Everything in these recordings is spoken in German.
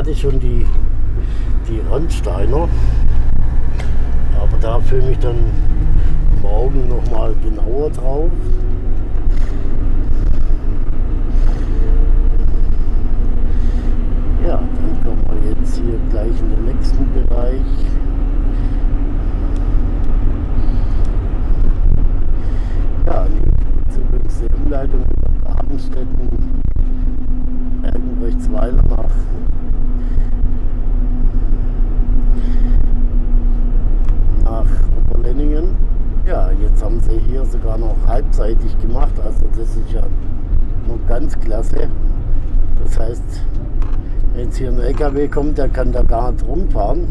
gerade schon die, die Randsteiner. Aber da filme ich dann morgen nochmal genauer drauf. Ja, dann kommen wir jetzt hier gleich in den nächsten Bereich. Ja, übrigens die Umleitung über Abendstätten, Ergenbrechtsweiler nach nach Oberlenningen. Ja, jetzt haben sie hier sogar noch halbseitig gemacht, also das ist ja noch ganz klasse. Das heißt, wenn jetzt hier ein LKW kommt, der kann da gar nicht rumfahren.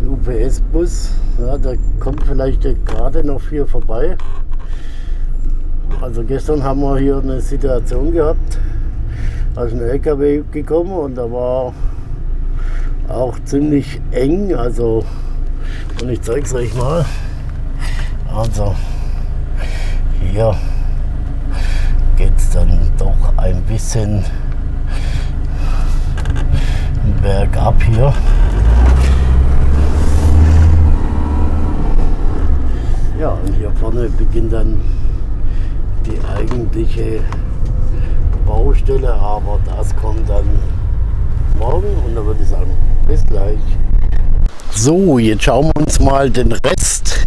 Der UPS-Bus, ja, der kommt vielleicht gerade noch hier vorbei. Also gestern haben wir hier eine Situation gehabt, da ist ein LKW gekommen und da war auch ziemlich eng, also und ich zeige es euch mal. Also hier geht es dann doch ein bisschen bergab hier. Ja, und hier vorne beginnt dann die eigentliche Baustelle, aber das kommt dann morgen und dann würde ich sagen, bis gleich. So, jetzt schauen wir uns mal den Rest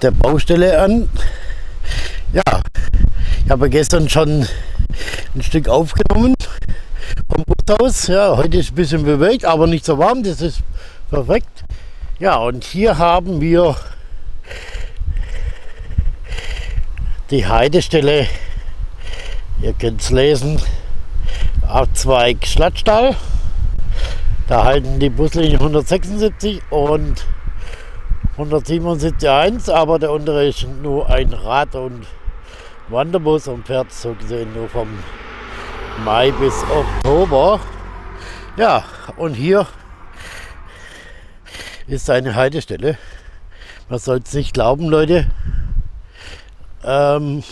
der Baustelle an. Ja, ich habe gestern schon ein Stück aufgenommen vom Bus aus. Ja, heute ist ein bisschen bewölkt, aber nicht so warm, das ist perfekt. Ja, und hier haben wir die Heidestelle, ihr könnt es lesen, Abzweig Schlattstall. Da halten die Buslinien 176 und 177.1, aber der untere ist nur ein Rad- und Wanderbus und fährt so gesehen nur vom Mai bis Oktober. Ja, und hier ist eine Haltestelle. Man soll es nicht glauben, Leute. Ähm,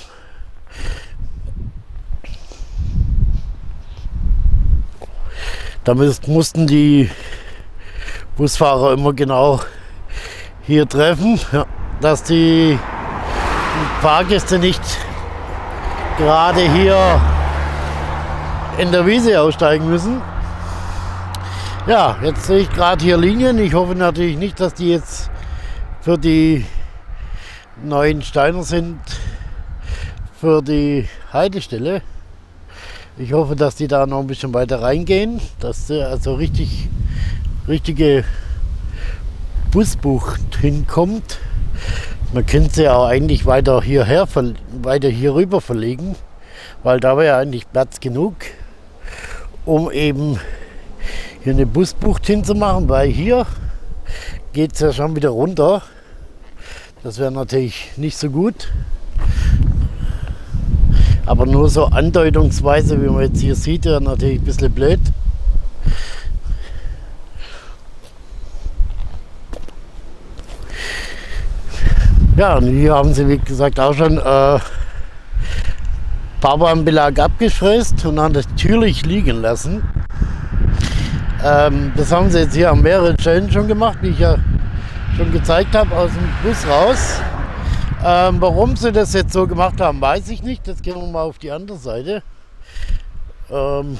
da mussten die Busfahrer immer genau hier treffen, dass die Fahrgäste nicht gerade hier in der Wiese aussteigen müssen. Ja, jetzt sehe ich gerade hier Linien. Ich hoffe natürlich nicht, dass die jetzt für die neuen Steiner sind, für die Haltestelle. Ich hoffe, dass die da noch ein bisschen weiter reingehen, dass also richtig, richtige Busbucht hinkommt. Man könnte sie auch eigentlich weiter hierher, weiter hier rüber verlegen, weil da wäre ja eigentlich Platz genug. um eben hier eine Busbucht hinzumachen, weil hier geht es ja schon wieder runter. Das wäre natürlich nicht so gut. Aber nur so andeutungsweise, wie man jetzt hier sieht, ja natürlich ein bisschen blöd. Ja, und hier haben sie, wie gesagt, auch schon äh, Baubahnbelag abgefräst und dann natürlich liegen lassen. Ähm, das haben sie jetzt hier an mehreren Stellen schon gemacht, wie ich ja schon gezeigt habe, aus dem Bus raus. Ähm, warum sie das jetzt so gemacht haben, weiß ich nicht. Jetzt gehen wir mal auf die andere Seite. Ähm,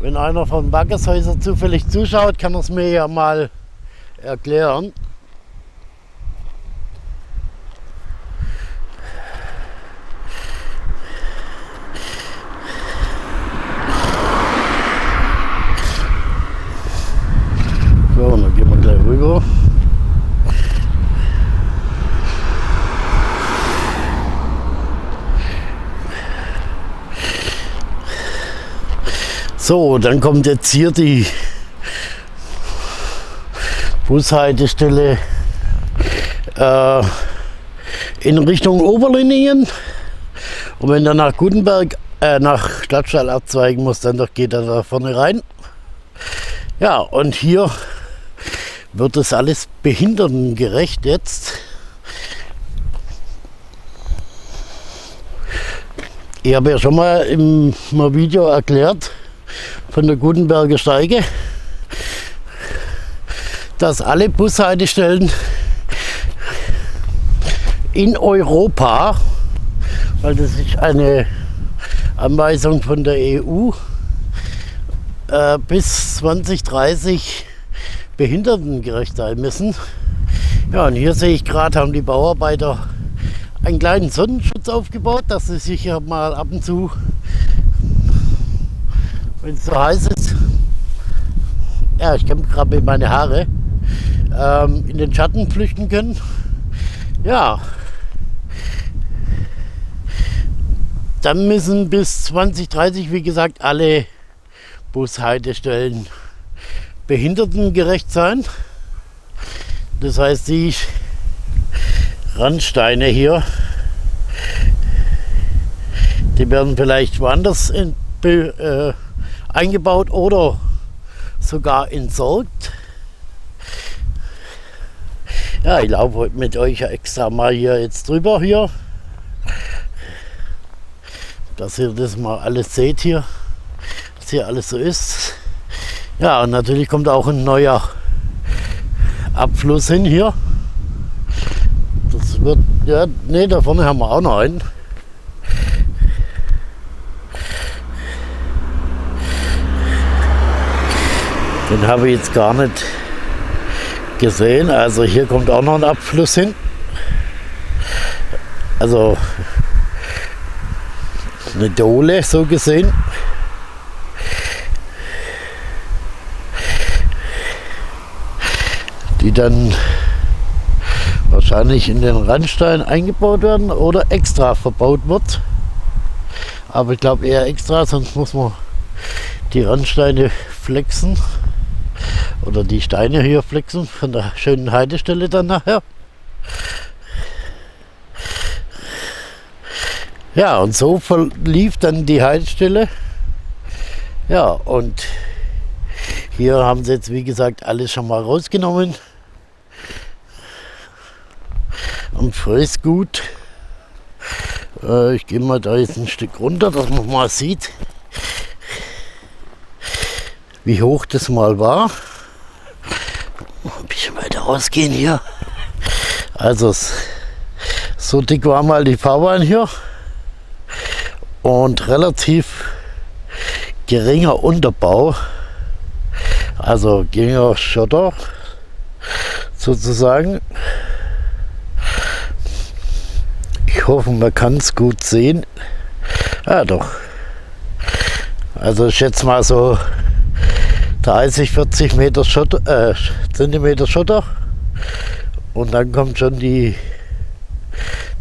wenn einer von Baggershäuser zufällig zuschaut, kann er es mir ja mal erklären. Rüber. So, dann kommt jetzt hier die Bushaltestelle äh, in Richtung Oberlinien. Und wenn er nach Gutenberg, äh, nach Stadtstall abzweigen muss, dann doch geht er da vorne rein. Ja, und hier wird das alles behindertengerecht jetzt. Ich habe ja schon mal im Video erklärt von der Gutenberger Steige, dass alle Bushaltestellen in Europa, weil das ist eine Anweisung von der EU, äh, bis 2030 behindertengerecht sein müssen. Ja, und hier sehe ich gerade, haben die Bauarbeiter einen kleinen Sonnenschutz aufgebaut, dass sie sich ja mal ab und zu, wenn es so heiß ist, ja, ich kämpfe gerade mit meine Haare, ähm, in den Schatten flüchten können. Ja, dann müssen bis 2030, wie gesagt, alle Bushaltestellen behindertengerecht sein. Das heißt, die Randsteine hier, die werden vielleicht woanders in, äh, eingebaut oder sogar entsorgt. Ja, ich laufe heute mit euch extra mal hier jetzt drüber hier, dass ihr das mal alles seht hier, was hier alles so ist. Ja, und natürlich kommt auch ein neuer Abfluss hin hier. Das wird, ja, ne, da vorne haben wir auch noch einen. Den habe ich jetzt gar nicht gesehen. Also hier kommt auch noch ein Abfluss hin. Also eine Dole so gesehen. Die dann wahrscheinlich in den Randstein eingebaut werden oder extra verbaut wird. Aber ich glaube eher extra, sonst muss man die Randsteine flexen oder die Steine hier flexen von der schönen Heidestelle dann nachher. Ja, und so verlief dann die Heidestelle. Ja, und hier haben sie jetzt, wie gesagt, alles schon mal rausgenommen am Fressgut. Äh, ich gehe mal da jetzt ein Stück runter, dass man mal sieht, wie hoch das mal war. Ein bisschen weiter rausgehen hier. Also so dick war mal die Fahrbahn hier und relativ geringer Unterbau, also geringer Schotter sozusagen. Hoffe, man kann es gut sehen. Ja, doch. Also ich schätze mal so 30, 40 Meter Schotter, äh, Zentimeter Schotter. Und dann kommt schon die,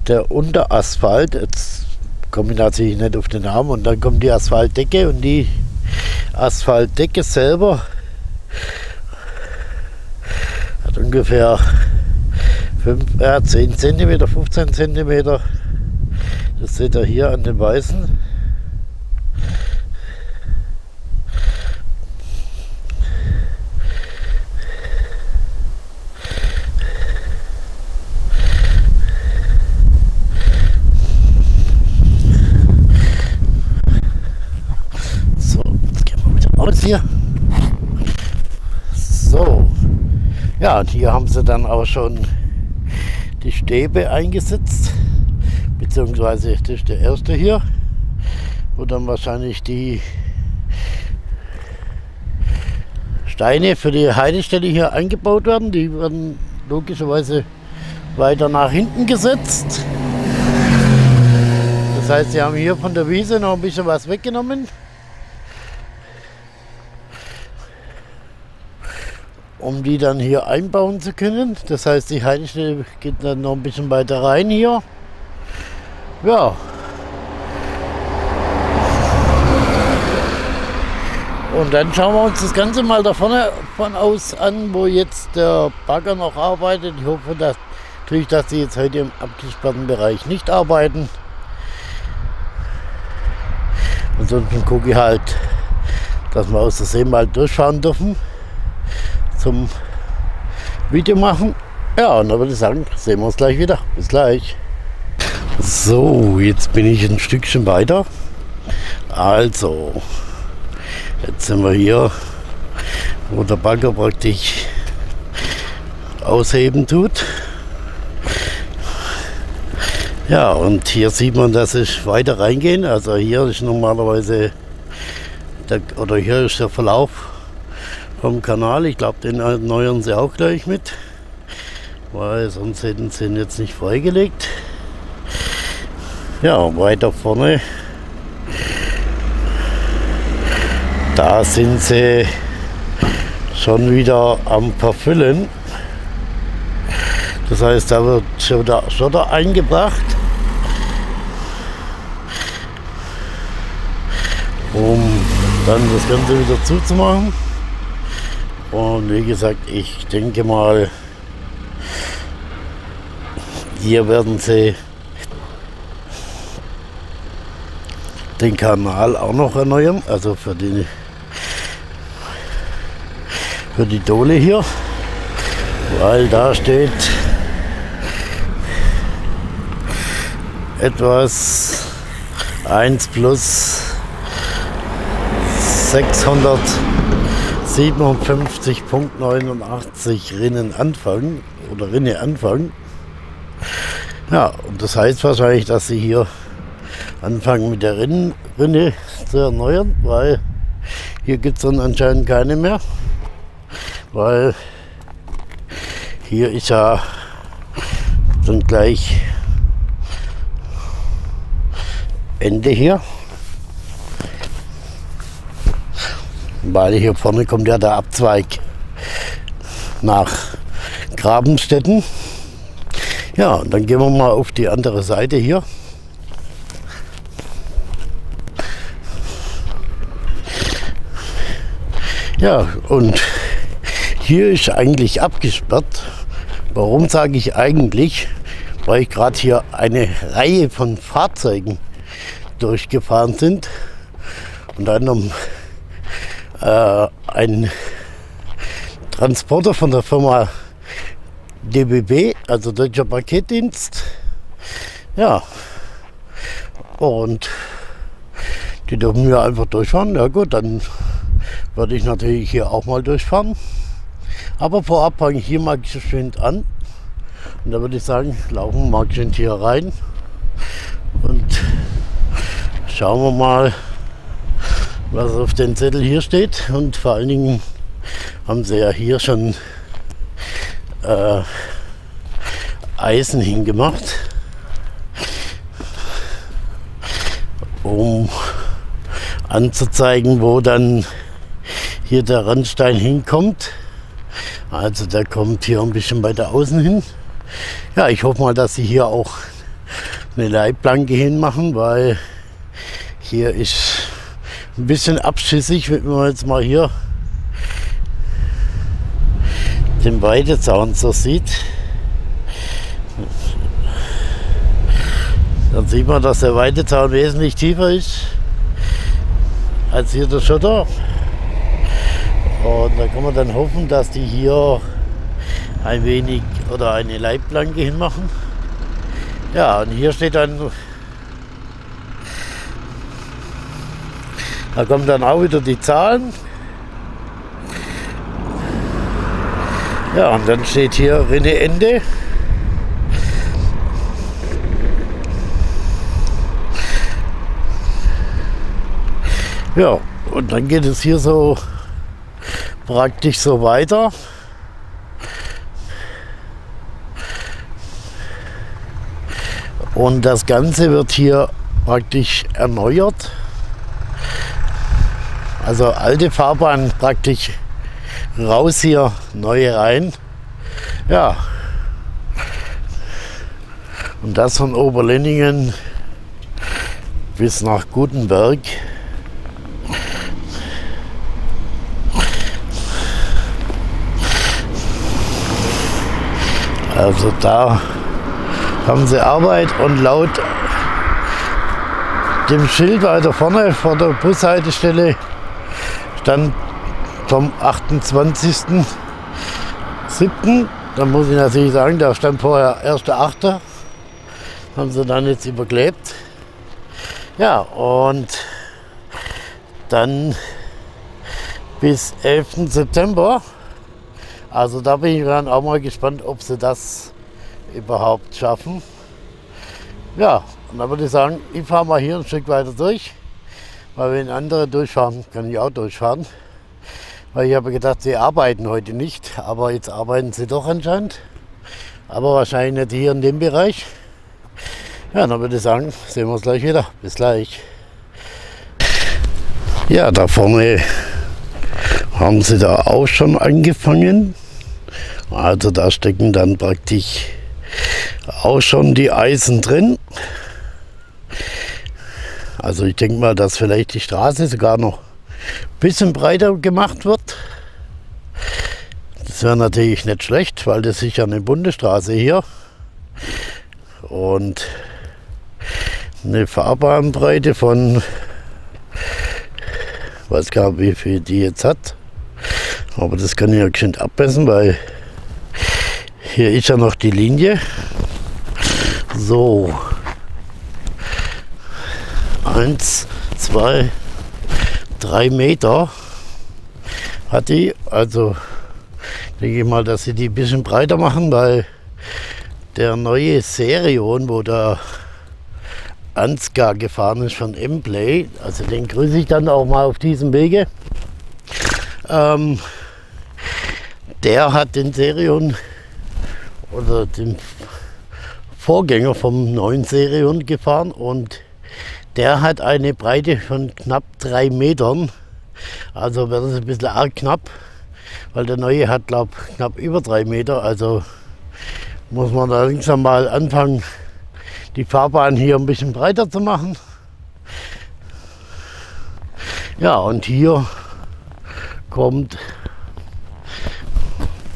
der Unterasphalt. Jetzt komme ich natürlich nicht auf den Namen. Und dann kommt die Asphaltdecke und die Asphaltdecke selber hat ungefähr 5, äh, 10 cm, 15 cm. Das seht ihr hier an den weißen. aus hier. So. Ja, und hier haben sie dann auch schon die Stäbe eingesetzt. Beziehungsweise das ist der erste hier. Wo dann wahrscheinlich die Steine für die Heidestelle hier eingebaut werden. Die werden logischerweise weiter nach hinten gesetzt. Das heißt, sie haben hier von der Wiese noch ein bisschen was weggenommen. Um die dann hier einbauen zu können. Das heißt, die Haltestelle geht dann noch ein bisschen weiter rein hier. Ja. Und dann schauen wir uns das Ganze mal da vorne von aus an, wo jetzt der Bagger noch arbeitet. Ich hoffe dass, natürlich, dass sie jetzt heute im abgesperrten Bereich nicht arbeiten. Ansonsten gucke ich halt, dass wir aus der See mal durchfahren dürfen zum Video machen. Ja, und dann würde ich sagen, sehen wir uns gleich wieder. Bis gleich. So, jetzt bin ich ein Stückchen weiter. Also, jetzt sind wir hier, wo der Bagger praktisch ausheben tut. Ja, und hier sieht man, dass ich weiter reingehen. Also hier ist normalerweise, der, oder hier ist der Verlauf vom Kanal. Ich glaube, den erneuern sie auch gleich mit, weil sonst hätten sie ihn jetzt nicht freigelegt. Ja, weiter vorne, da sind sie schon wieder am Verfüllen. Das heißt, da wird Schotter, Schotter eingebracht. um dann das Ganze wieder zuzumachen. Und wie gesagt, ich denke mal, hier werden sie den Kanal auch noch erneuern, also für die, für die Dole hier, weil da steht etwas 1 plus 600 57.89 Rinnen anfangen oder Rinne anfangen. Ja, und das heißt wahrscheinlich, dass sie hier anfangen mit der Rinnen, Rinne zu erneuern, weil hier gibt es dann anscheinend keine mehr. Weil hier ist ja dann gleich Ende hier. Weil hier vorne kommt ja der Abzweig nach Grabenstetten. Ja, und dann gehen wir mal auf die andere Seite hier. Ja, und hier ist eigentlich abgesperrt. Warum sage ich eigentlich? Weil ich gerade hier eine Reihe von Fahrzeugen durchgefahren sind. Unter anderem äh, ein Transporter von der Firma DBB, also Deutscher Paketdienst. Ja, und die dürfen wir einfach durchfahren. Ja gut, dann würde ich natürlich hier auch mal durchfahren. Aber vorab fange ich hier mal schön an. Und da würde ich sagen, laufen wir mal schön hier rein. Und schauen wir mal, was auf den Zettel hier steht. Und vor allen Dingen haben sie ja hier schon äh, Eisen hingemacht, um anzuzeigen, wo dann hier der Randstein hinkommt. Also der kommt hier ein bisschen weiter außen hin. Ja, ich hoffe mal, dass sie hier auch eine Leitplanke hinmachen, weil hier ist ein bisschen abschissig, wenn man jetzt mal hier den Weidezaun so sieht. Dann sieht man, dass der Weidezaun wesentlich tiefer ist als hier der Schotter. Und da kann man dann hoffen, dass die hier ein wenig oder eine Leitplanke hinmachen. Ja, und hier steht dann, da kommen dann auch wieder die Zahlen. Ja, und dann steht hier Rinne Ende. Ja, und dann geht es hier so praktisch so weiter. Und das Ganze wird hier praktisch erneuert. Also alte Fahrbahn praktisch raus hier, neue rein. Ja. Und das von Oberlenningen bis nach Gutenberg. Also da haben sie Arbeit und laut dem Schild weiter vorne vor der Bushaltestelle stand vom 28.07. Da muss ich natürlich sagen, da stand vorher 1.8. Haben sie dann jetzt überklebt. Ja, und dann bis 11. September also da bin ich dann auch mal gespannt, ob sie das überhaupt schaffen. Ja, und dann würde ich sagen, ich fahre mal hier ein Stück weiter durch. Weil wenn andere durchfahren, kann ich auch durchfahren. Weil ich habe gedacht, sie arbeiten heute nicht, aber jetzt arbeiten sie doch anscheinend. Aber wahrscheinlich nicht hier in dem Bereich. Ja, dann würde ich sagen, sehen wir uns gleich wieder. Bis gleich. Ja, da vorne haben sie da auch schon angefangen. Also da stecken dann praktisch auch schon die Eisen drin. Also ich denke mal, dass vielleicht die Straße sogar noch ein bisschen breiter gemacht wird. Das wäre natürlich nicht schlecht, weil das ist ja eine Bundesstraße hier. Und eine Fahrbahnbreite von, weiß gar nicht, wie viel die jetzt hat. Aber das kann ich ja geschwind abmessen, weil hier ist ja noch die Linie. So. Eins, zwei, drei Meter hat die. Also denke ich mal, dass sie die ein bisschen breiter machen, weil der neue Serion, wo der Ansgar gefahren ist von M-Play, also den grüße ich dann auch mal auf diesem Wege. Ähm, der hat den Serion oder den Vorgänger vom neuen Serion gefahren und der hat eine Breite von knapp drei Metern. Also wäre das ein bisschen arg knapp, weil der neue hat, glaube ich, knapp über drei Meter. Also muss man da langsam mal anfangen, die Fahrbahn hier ein bisschen breiter zu machen. Ja, und hier kommt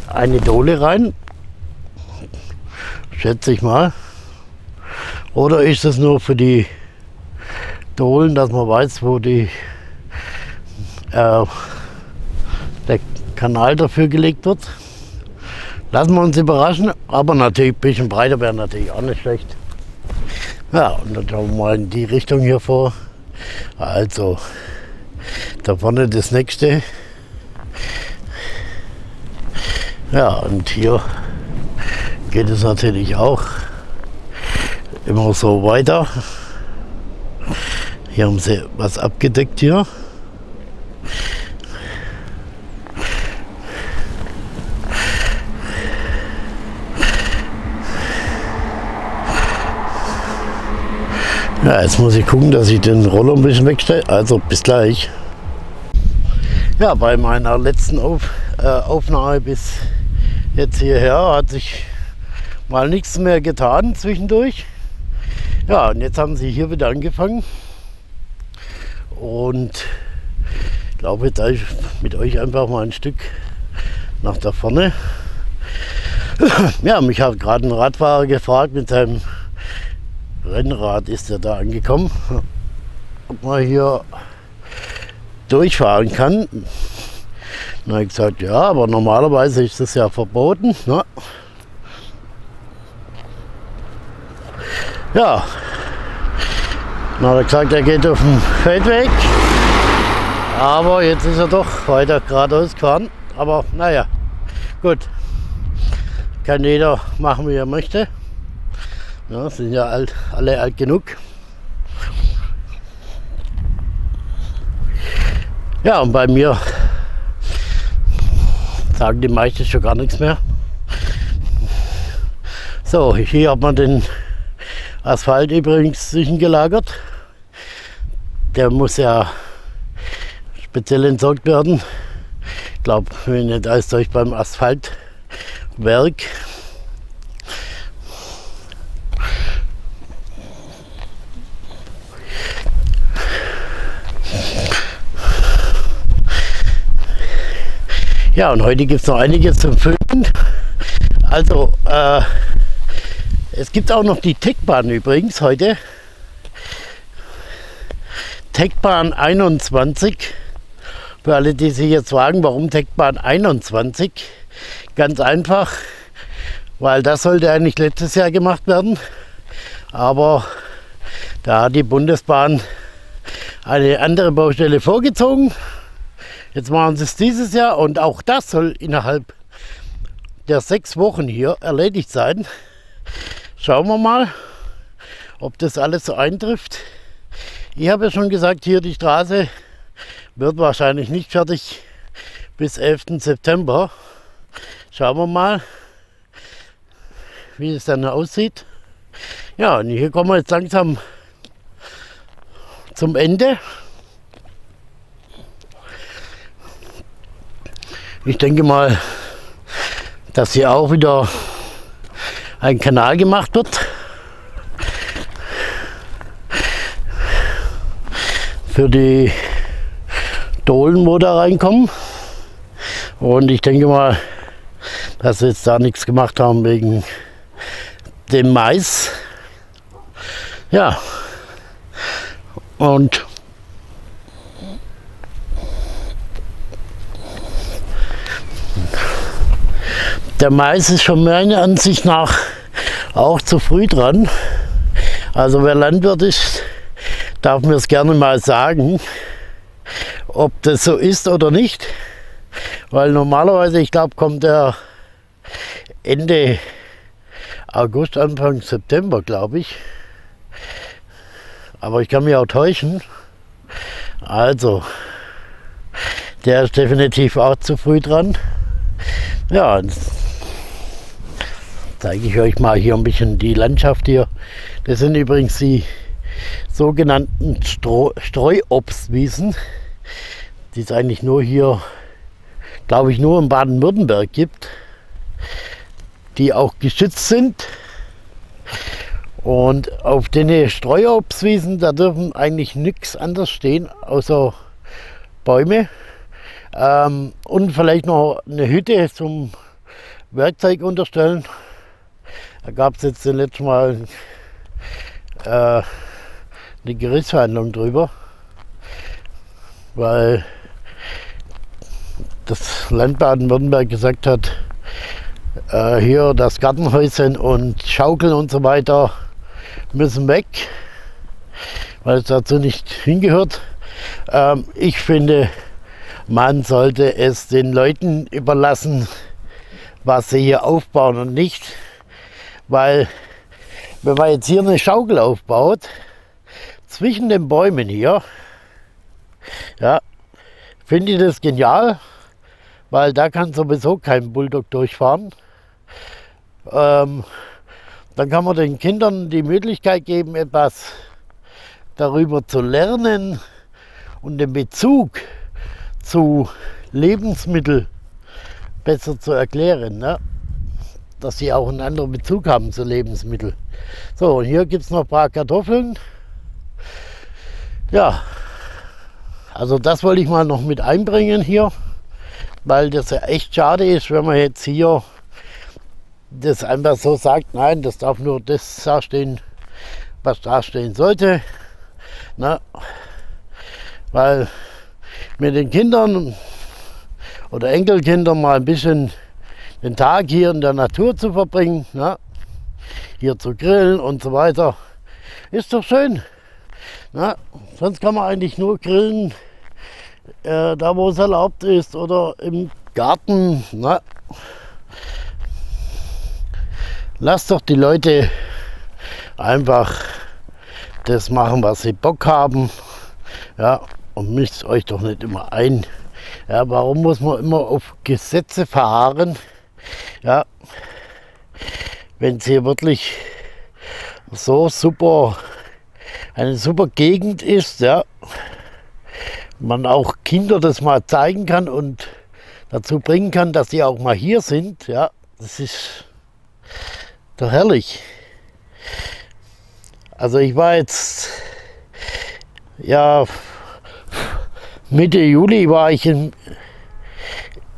eine Dole rein schätze ich mal. Oder ist es nur für die Dohlen, dass man weiß, wo die, äh, der Kanal dafür gelegt wird. Lassen wir uns überraschen, aber natürlich ein bisschen breiter wäre natürlich auch nicht schlecht. Ja, und dann schauen wir mal in die Richtung hier vor. Also, da vorne das nächste. Ja, und hier geht es natürlich auch immer so weiter. Hier haben sie was abgedeckt hier. Ja, jetzt muss ich gucken, dass ich den Roller ein bisschen wegstelle. Also bis gleich. Ja, bei meiner letzten Auf, äh, Aufnahme bis jetzt hierher hat sich mal nichts mehr getan zwischendurch. Ja, und jetzt haben sie hier wieder angefangen. Und glaube, jetzt ich mit euch einfach mal ein Stück nach da vorne. Ja, mich hat gerade ein Radfahrer gefragt mit seinem Rennrad ist er da angekommen, ob man hier durchfahren kann. Dann habe ich gesagt, ja, aber normalerweise ist das ja verboten. Ne? Ja, dann hat er gesagt, er geht auf den Feldweg. Aber jetzt ist er doch weiter geradeaus gefahren. Aber naja, gut. Kann jeder machen, wie er möchte. Ja, sind ja alt, alle alt genug. Ja, und bei mir sagen die meisten schon gar nichts mehr. So, hier hat man den Asphalt übrigens zwischengelagert. Der muss ja speziell entsorgt werden. Ich glaube, wenn nicht alles durch beim Asphaltwerk. Ja, und heute gibt es noch einiges zum Filmen. Also, äh, es gibt auch noch die Techbahn übrigens heute. Techbahn 21. Für alle, die sich jetzt fragen, warum Techbahn 21? Ganz einfach, weil das sollte eigentlich letztes Jahr gemacht werden. Aber da hat die Bundesbahn eine andere Baustelle vorgezogen. Jetzt machen sie es dieses Jahr und auch das soll innerhalb der sechs Wochen hier erledigt sein. Schauen wir mal, ob das alles so eintrifft. Ich habe ja schon gesagt, hier die Straße wird wahrscheinlich nicht fertig bis 11. September. Schauen wir mal, wie es dann aussieht. Ja, und hier kommen wir jetzt langsam zum Ende. Ich denke mal, dass hier auch wieder ein Kanal gemacht wird. Für die Dohlen, wo da reinkommen. Und ich denke mal, dass sie jetzt da nichts gemacht haben wegen dem Mais. Ja. Und der Mais ist schon meiner Ansicht nach auch zu früh dran. Also wer Landwirt ist, darf mir es gerne mal sagen ob das so ist oder nicht. Weil normalerweise, ich glaube, kommt er Ende August, Anfang September, glaube ich. Aber ich kann mich auch täuschen. Also, der ist definitiv auch zu früh dran. Ja, zeige ich euch mal hier ein bisschen die Landschaft hier. Das sind übrigens die sogenannten Streuobstwiesen die es eigentlich nur hier, glaube ich, nur in Baden-Württemberg gibt, die auch geschützt sind. Und auf den Streuobstwiesen, da dürfen eigentlich nichts anderes stehen, außer Bäume. Ähm, und vielleicht noch eine Hütte zum Werkzeug unterstellen. Da gab es jetzt letztes Mal äh, eine Gerichtsverhandlung drüber, weil das Land Baden-Württemberg gesagt hat, äh, hier das Gartenhäuschen und Schaukeln und so weiter müssen weg, weil es dazu nicht hingehört. Ähm, ich finde, man sollte es den Leuten überlassen, was sie hier aufbauen und nicht, weil wenn man jetzt hier eine Schaukel aufbaut, zwischen den Bäumen hier, ja, finde ich das genial weil da kann sowieso kein Bulldog durchfahren. Ähm, dann kann man den Kindern die Möglichkeit geben, etwas darüber zu lernen und den Bezug zu Lebensmitteln besser zu erklären. Ne? Dass sie auch einen anderen Bezug haben zu Lebensmitteln. So, und hier gibt es noch ein paar Kartoffeln. Ja, Also das wollte ich mal noch mit einbringen hier, weil das ja echt schade ist, wenn man jetzt hier das einfach so sagt, nein, das darf nur das da stehen, was da stehen sollte. Na, weil mit den Kindern oder Enkelkindern mal ein bisschen den Tag hier in der Natur zu verbringen, na, hier zu grillen und so weiter, ist doch schön. Na, sonst kann man eigentlich nur grillen, äh, da wo es erlaubt ist oder im Garten. Na. Lasst doch die Leute einfach das machen, was sie Bock haben. Ja, und mischt euch doch nicht immer ein. Ja, warum muss man immer auf Gesetze verharren? Ja, wenn es hier wirklich so super, eine super Gegend ist, ja, man auch Kinder das mal zeigen kann und dazu bringen kann, dass sie auch mal hier sind, ja, das ist doch herrlich. Also ich war jetzt, ja, Mitte Juli war ich in,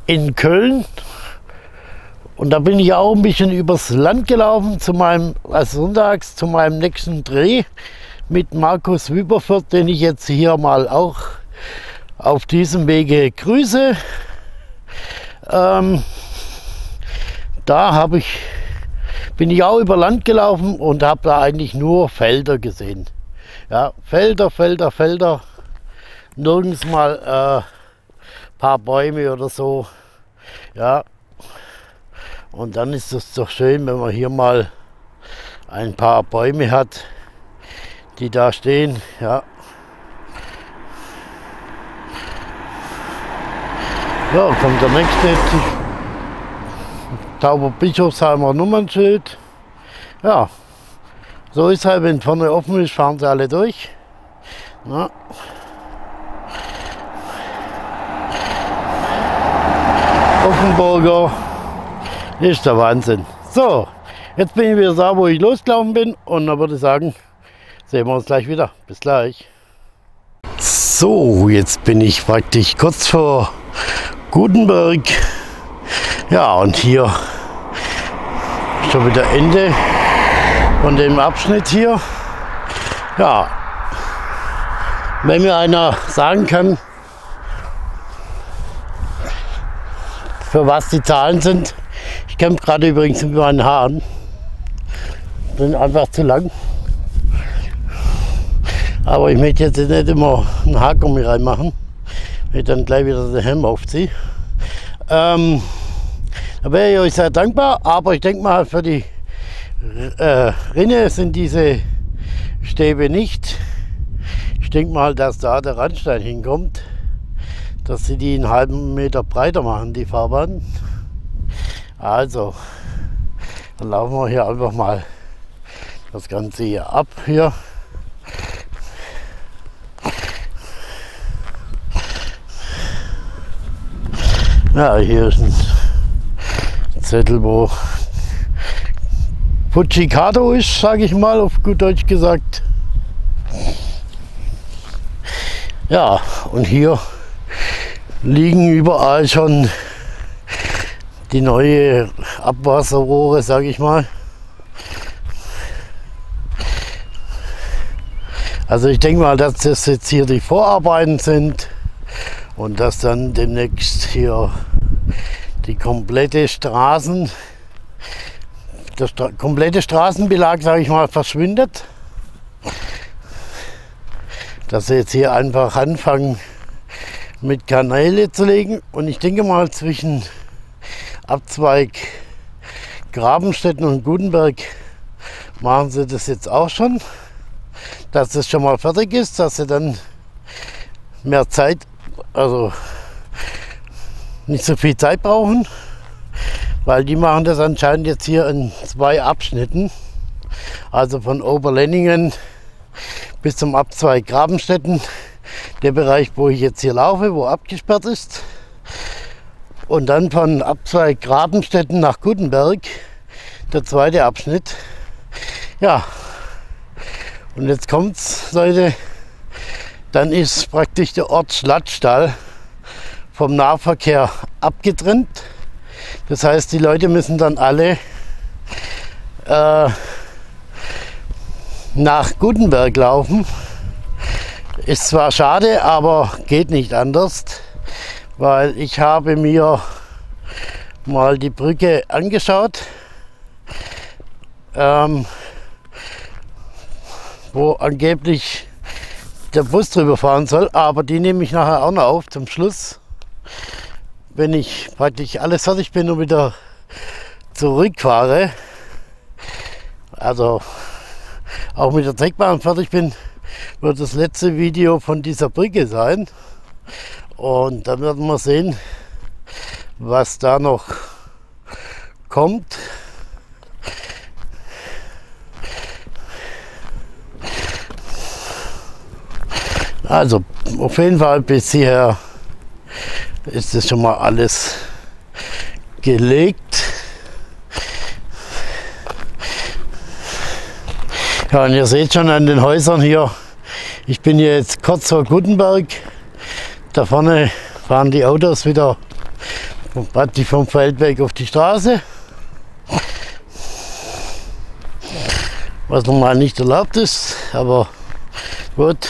in Köln und da bin ich auch ein bisschen übers Land gelaufen zu meinem, also sonntags zu meinem nächsten Dreh mit Markus Wüberfurt, den ich jetzt hier mal auch auf diesem Wege grüße. Ähm, da habe ich bin ich auch über Land gelaufen und habe da eigentlich nur Felder gesehen. Ja, Felder, Felder, Felder. Nirgends mal ein äh, paar Bäume oder so. Ja. Und dann ist es doch schön, wenn man hier mal ein paar Bäume hat, die da stehen. Ja. Ja, kommt der nächste. Tauber Bischofsheimer Nummernschild. Ja, so ist halt, wenn vorne offen ist, fahren sie alle durch. Ja. Offenburger ist der Wahnsinn. So, jetzt bin ich wieder da, wo ich losgelaufen bin und dann würde ich sagen, sehen wir uns gleich wieder. Bis gleich. So, jetzt bin ich praktisch kurz vor Gutenberg. Ja, und hier schon wieder Ende von dem Abschnitt hier. Ja, wenn mir einer sagen kann, für was die Zahlen sind. Ich kämpfe gerade übrigens mit meinen Haaren. Sind einfach zu lang. Aber ich möchte jetzt nicht immer einen Haargummi reinmachen, wenn ich dann gleich wieder den Helm aufziehe. Ähm, da wäre ich euch sehr dankbar, aber ich denke mal, für die äh, Rinne sind diese Stäbe nicht. Ich denke mal, dass da der Randstein hinkommt, dass sie die einen halben Meter breiter machen, die Fahrbahn. Also, dann laufen wir hier einfach mal das Ganze hier ab hier. Ja, hier ist ein Zettel, wo Fujikado ist, sage ich mal, auf gut Deutsch gesagt. Ja, und hier liegen überall schon die neue Abwasserrohre, sage ich mal. Also ich denke mal, dass das jetzt hier die Vorarbeiten sind und dass dann demnächst hier die komplette Straßen, der Stra komplette Straßenbelag, sage ich mal, verschwindet. Dass sie jetzt hier einfach anfangen mit Kanäle zu legen und ich denke mal zwischen Abzweig Grabenstetten und Gutenberg machen sie das jetzt auch schon, dass das schon mal fertig ist, dass sie dann mehr Zeit, also nicht so viel Zeit brauchen, weil die machen das anscheinend jetzt hier in zwei Abschnitten. Also von Oberlenningen bis zum Abzweig Grabenstetten, der Bereich, wo ich jetzt hier laufe, wo abgesperrt ist. Und dann von Abzweig Grabenstetten nach Gutenberg, der zweite Abschnitt. Ja, und jetzt kommt's, Leute. Dann ist praktisch der Ort Schlattstall vom Nahverkehr abgetrennt. Das heißt, die Leute müssen dann alle äh, nach Gutenberg laufen. Ist zwar schade, aber geht nicht anders, weil ich habe mir mal die Brücke angeschaut, ähm, wo angeblich der Bus drüber fahren soll, aber die nehme ich nachher auch noch auf zum Schluss, wenn ich praktisch alles fertig bin und wieder zurückfahre. Also auch mit der Trekbahn fertig bin, wird das letzte Video von dieser Brücke sein. Und dann werden wir sehen, was da noch kommt. Also auf jeden Fall bis hierher ist es schon mal alles gelegt. Ja, und ihr seht schon an den Häusern hier, ich bin jetzt kurz vor Gutenberg. Da vorne fahren die Autos wieder praktisch vom Feldweg auf die Straße. Was normal nicht erlaubt ist, aber gut.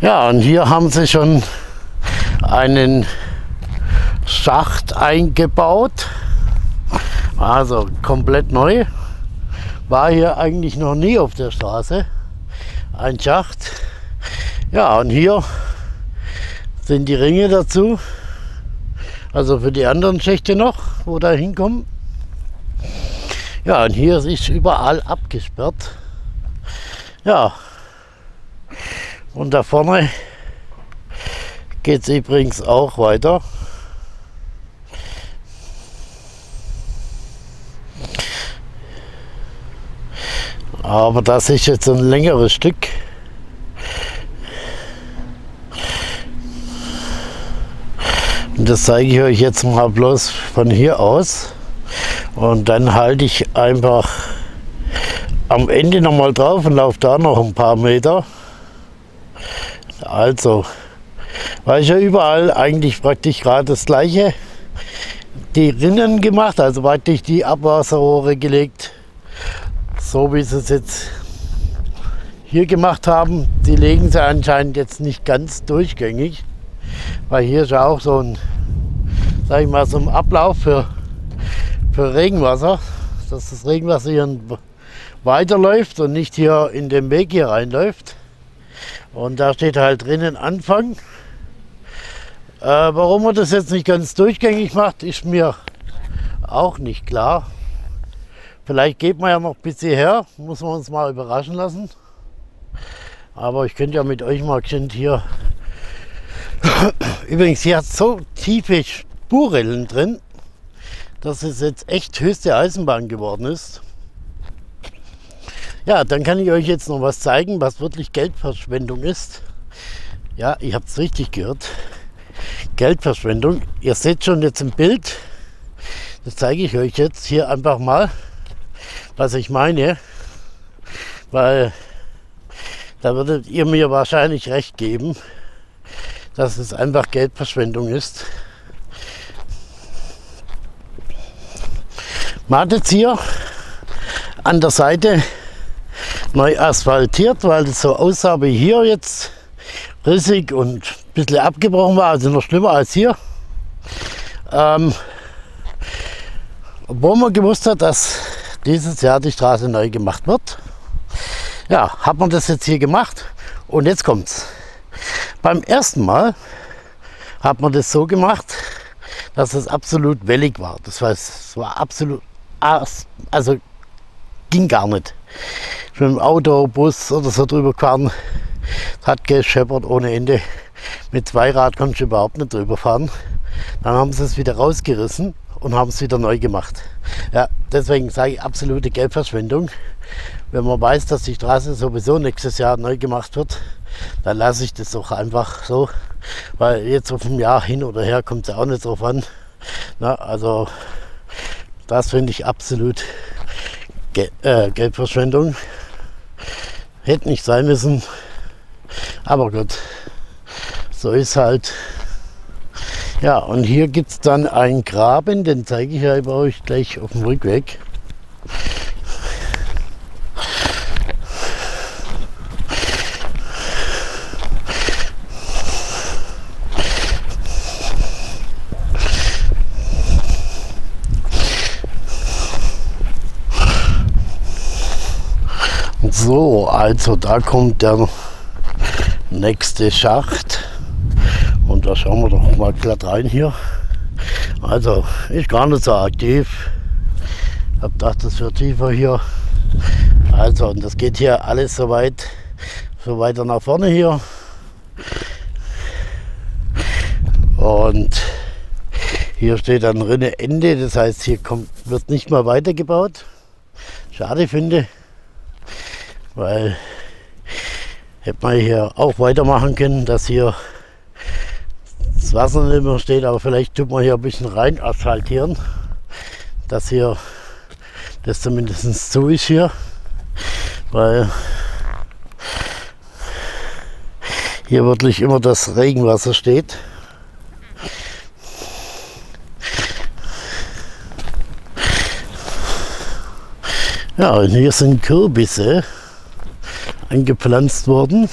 Ja, und hier haben sie schon einen Schacht eingebaut. Also komplett neu. War hier eigentlich noch nie auf der Straße. Ein Schacht. Ja, und hier sind die Ringe dazu. Also für die anderen Schächte noch, wo da hinkommen. Ja, und hier ist überall abgesperrt. Ja, und da vorne geht es übrigens auch weiter. Aber das ist jetzt ein längeres Stück. Und das zeige ich euch jetzt mal bloß von hier aus. Und dann halte ich einfach am Ende noch mal drauf und laufe da noch ein paar Meter. Also, war ich ja überall eigentlich praktisch gerade das gleiche. Die Rinnen gemacht, also praktisch die Abwasserrohre gelegt. So wie sie es jetzt hier gemacht haben. Die legen sie anscheinend jetzt nicht ganz durchgängig. Weil hier ist ja auch so ein, sag ich mal, so ein Ablauf für, für Regenwasser, dass das Regenwasser hier weiterläuft und nicht hier in den Weg hier reinläuft. Und da steht halt drinnen Anfang. Äh, warum man das jetzt nicht ganz durchgängig macht, ist mir auch nicht klar. Vielleicht geht man ja noch bis hierher, muss man uns mal überraschen lassen. Aber ich könnte ja mit euch mal hier Übrigens, hier hat so tiefe Spurrillen drin, dass es jetzt echt höchste Eisenbahn geworden ist. Ja, dann kann ich euch jetzt noch was zeigen, was wirklich Geldverschwendung ist. Ja, ihr habt es richtig gehört. Geldverschwendung. Ihr seht schon jetzt im Bild, das zeige ich euch jetzt hier einfach mal, was ich meine. Weil da würdet ihr mir wahrscheinlich recht geben dass es einfach Geldverschwendung ist. Jetzt hier an der Seite neu asphaltiert, weil es so aussah wie hier jetzt rissig und ein bisschen abgebrochen war, also noch schlimmer als hier. Ähm, obwohl man gewusst hat, dass dieses Jahr die Straße neu gemacht wird. Ja, hat man das jetzt hier gemacht und jetzt kommt's. Beim ersten Mal hat man das so gemacht, dass es absolut wellig war. Das heißt, es war absolut, also ging gar nicht. Mit dem Auto, Bus oder so drüber gefahren, es hat gescheppert ohne Ende. Mit Zweirad konnte ich überhaupt nicht drüber fahren. Dann haben sie es wieder rausgerissen und haben es wieder neu gemacht. Ja, deswegen sage ich absolute Geldverschwendung. Wenn man weiß, dass die Straße sowieso nächstes Jahr neu gemacht wird, dann lasse ich das doch einfach so. Weil jetzt auf ein Jahr hin oder her kommt es auch nicht drauf an. Na, also das finde ich absolut Ge äh, Geldverschwendung. Hätte nicht sein müssen. Aber gut, so ist halt. Ja, und hier gibt es dann einen Graben, den zeige ich euch gleich auf dem Rückweg. So, also da kommt der nächste Schacht. Und da schauen wir doch mal glatt rein hier. Also, ist gar nicht so aktiv. Ich habe gedacht, das wird tiefer hier. Also, und das geht hier alles so weit, so weiter nach vorne hier. Und hier steht dann Rinne Ende, das heißt, hier kommt, wird nicht mehr weitergebaut. Schade finde weil hätte man hier auch weitermachen können, dass hier das Wasser nicht mehr steht, aber vielleicht tut man hier ein bisschen rein asphaltieren, dass hier das zumindest zu ist hier, weil hier wirklich immer das Regenwasser steht. Ja, und hier sind Kürbisse eingepflanzt worden.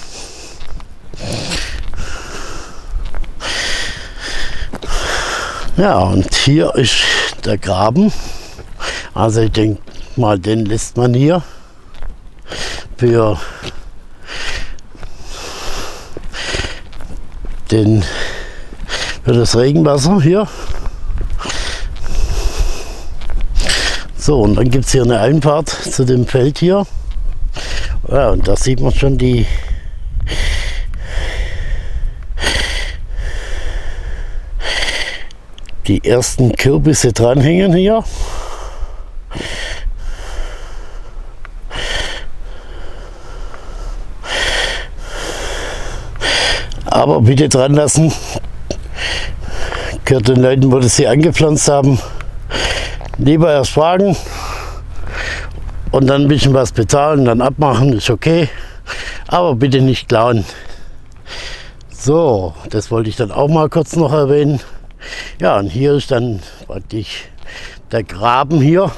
Ja, und hier ist der Graben. Also ich denke mal, den lässt man hier für den für das Regenwasser hier. So, und dann gibt es hier eine Einfahrt zu dem Feld hier. Ja, und da sieht man schon die die ersten Kürbisse dranhängen hier. Aber bitte dran lassen. Gehört den Leuten, wo das sie angepflanzt haben. Lieber erst fragen, und dann ein bisschen was bezahlen, dann abmachen, ist okay. Aber bitte nicht klauen. So, das wollte ich dann auch mal kurz noch erwähnen. Ja, und hier ist dann praktisch der Graben hier.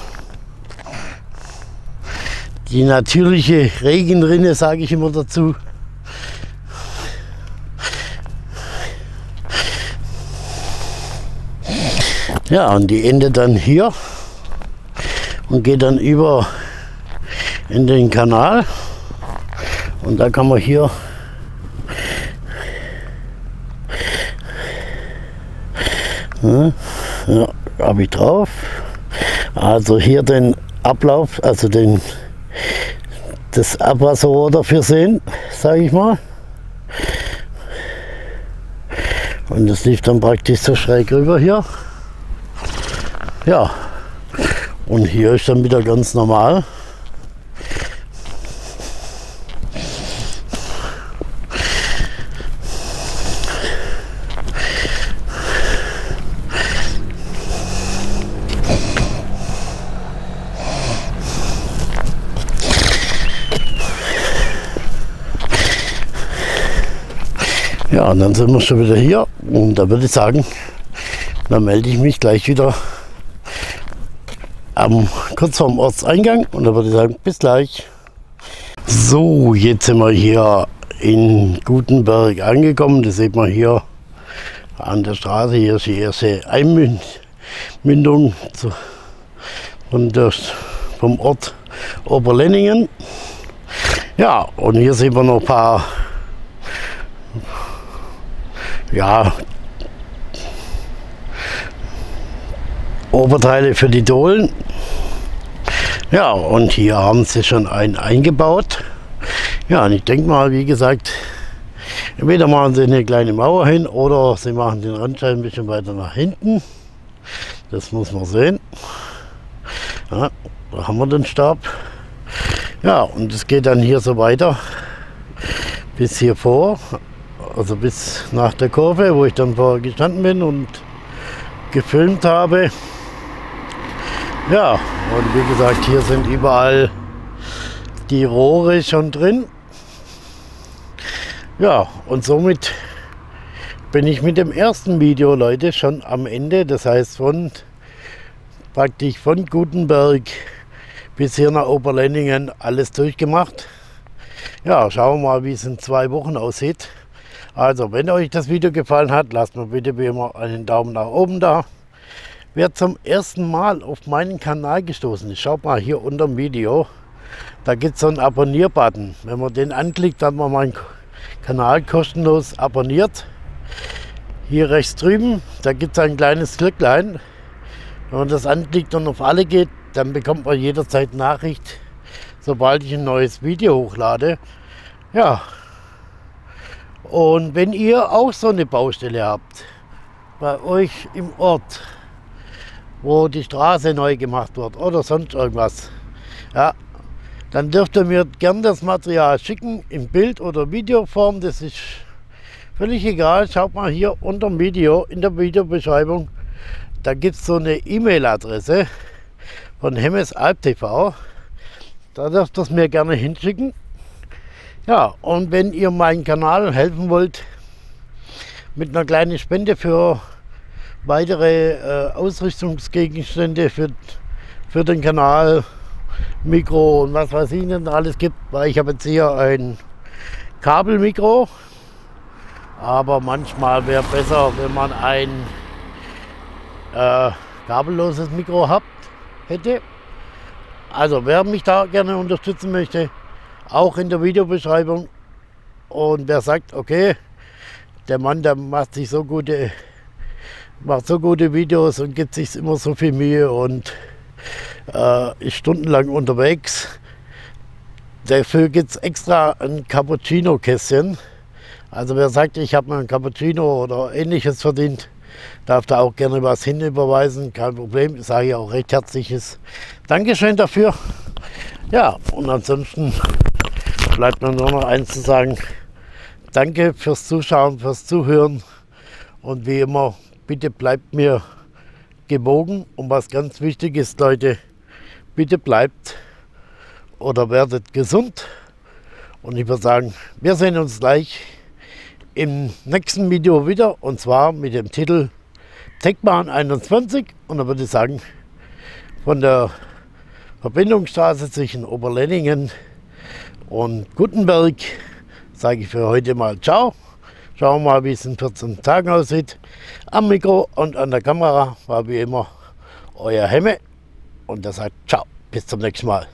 Die natürliche Regenrinne, sage ich immer dazu. Ja, und die endet dann hier und geht dann über in den Kanal. Und da kann man hier ja, ja habe ich drauf. Also hier den Ablauf, also den das Abwasserrohr dafür sehen, sage ich mal. Und das lief dann praktisch so schräg rüber hier. Ja, und hier ist dann wieder ganz normal. Und dann sind wir schon wieder hier und da würde ich sagen, dann melde ich mich gleich wieder am, kurz vorm Ortseingang und da würde ich sagen, bis gleich. So, jetzt sind wir hier in Gutenberg angekommen. Das sieht man hier an der Straße. Hier ist die erste Einmündung vom Ort Oberlenningen. Ja, und hier sehen wir noch ein paar ja, Oberteile für die Dohlen. Ja, und hier haben sie schon einen eingebaut. Ja, und ich denke mal, wie gesagt, entweder machen sie eine kleine Mauer hin oder sie machen den Randstein ein bisschen weiter nach hinten. Das muss man sehen. Ja, da haben wir den Stab. Ja, und es geht dann hier so weiter bis hier vor also bis nach der Kurve, wo ich dann vorher gestanden bin und gefilmt habe. Ja, und wie gesagt, hier sind überall die Rohre schon drin. Ja, und somit bin ich mit dem ersten Video, Leute, schon am Ende. Das heißt, von praktisch von Gutenberg bis hier nach Oberlenningen alles durchgemacht. Ja, schauen wir mal, wie es in zwei Wochen aussieht. Also, wenn euch das Video gefallen hat, lasst mir bitte wie immer einen Daumen nach oben da. Wer zum ersten Mal auf meinen Kanal gestoßen ist, schaut mal hier unter dem Video. Da gibt es so einen Abonnier-Button. Wenn man den anklickt, dann man meinen Kanal kostenlos abonniert. Hier rechts drüben, da gibt es ein kleines Glücklein. Wenn man das anklickt und auf alle geht, dann bekommt man jederzeit Nachricht, sobald ich ein neues Video hochlade. Ja. Und wenn ihr auch so eine Baustelle habt, bei euch im Ort, wo die Straße neu gemacht wird oder sonst irgendwas, ja, dann dürft ihr mir gern das Material schicken in Bild- oder Videoform. Das ist völlig egal. Schaut mal hier unter dem Video, in der Videobeschreibung. Da gibt es so eine E-Mail-Adresse von Hemmes Alp TV. Da dürft ihr es mir gerne hinschicken. Ja, und wenn ihr meinen Kanal helfen wollt, mit einer kleinen Spende für weitere äh, Ausrüstungsgegenstände für, für den Kanal, Mikro und was weiß ich nicht alles gibt, weil ich habe jetzt hier ein Kabelmikro, aber manchmal wäre besser, wenn man ein äh, kabelloses Mikro habt, hätte. Also wer mich da gerne unterstützen möchte, auch in der Videobeschreibung. Und wer sagt, okay, der Mann, der macht sich so gute, macht so gute Videos und gibt sich immer so viel Mühe und äh, ist stundenlang unterwegs. Dafür gibt es extra ein Cappuccino-Kästchen. Also wer sagt, ich habe mal ein Cappuccino oder ähnliches verdient, darf da auch gerne was hinüberweisen. Kein Problem, ich sage auch recht herzliches Dankeschön dafür. Ja, und ansonsten bleibt mir nur noch eins zu sagen. Danke fürs Zuschauen, fürs Zuhören und wie immer, bitte bleibt mir gewogen. Und was ganz wichtig ist, Leute, bitte bleibt oder werdet gesund. Und ich würde sagen, wir sehen uns gleich im nächsten Video wieder und zwar mit dem Titel Techbahn 21. Und da würde ich sagen, von der Verbindungsstraße zwischen Oberlenningen und Gutenberg sage ich für heute mal Ciao. Schauen wir mal, wie es in 14 Tagen aussieht. Am Mikro und an der Kamera war wie immer euer Hemme und der sagt Ciao, bis zum nächsten Mal.